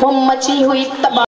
वो मची हुई तबाही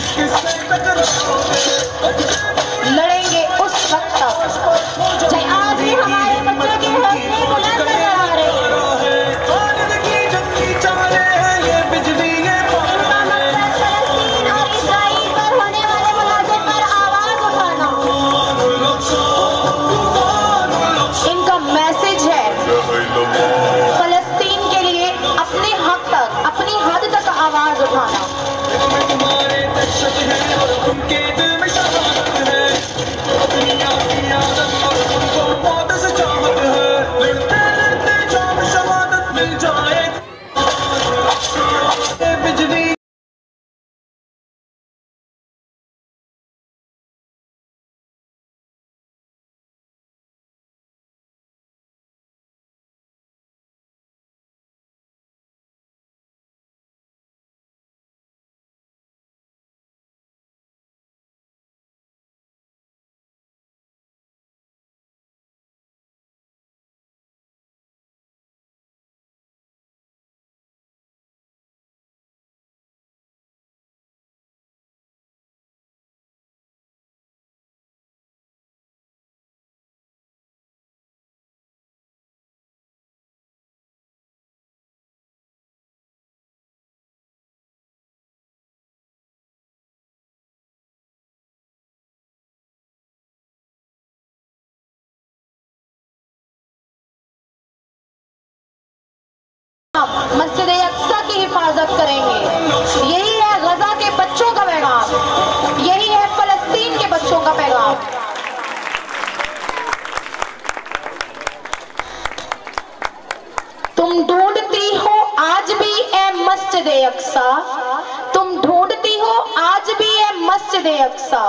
Aşkı sevmeden olmadı मस्जिद अक्सा की हिफाजत करेंगे। यही है गजा के बच्चों का पैगाम। यही है फलस्तीन के बच्चों का पैगाम। तुम ढूंढती हो आज भी ए मस्जिद अक्सा। तुम ढूंढती हो आज भी ए मस्जिद अक्सा।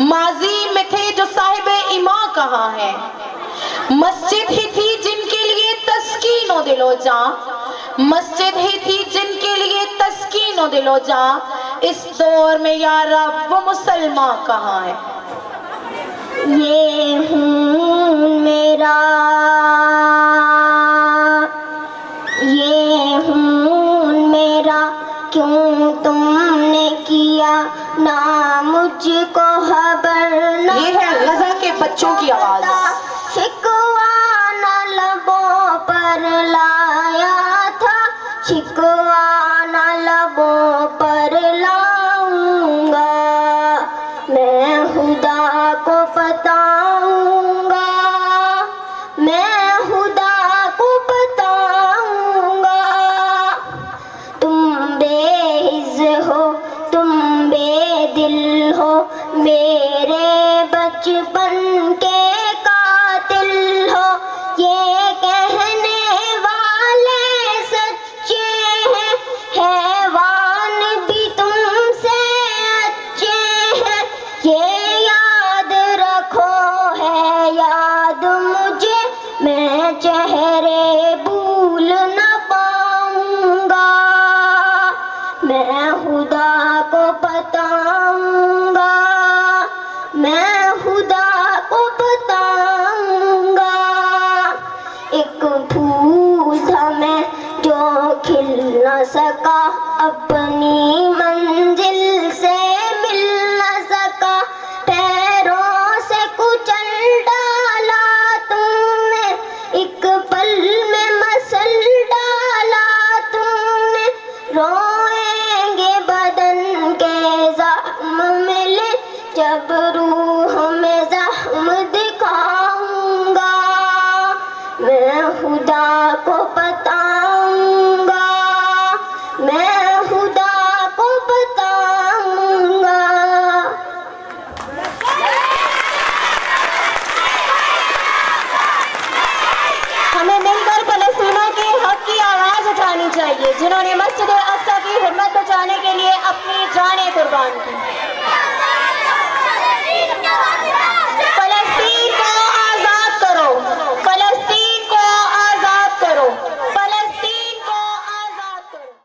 माजी में थे जो साहिब इमा कहाँ है? मस्जिद ही थी जिनके लिए तस्कीनो दिलो जा। मस्जिद ही थी जिनके लिए तस्कीनो दिलो जा। इस दौर में यारा, वो मुसलमान कहाँ है? ये हूँ मेरा। ये हूँ मेरा। क्यों तुमने किया ना मुझको खबर ना ये है गजा के बच्चों की आवाज़। que एक जो खिल न सका, अपनी मंजिल से मिल न सका, पैरों से कुचल डाला तुमने एक पल में मसल डाला तुमने रोएँगे बदन के जख्म मिले, जब रूह में जिन्होंने मस्जिद अक्सा की हिम्मत बचाने के लिए अपनी जानें कुर्बान की।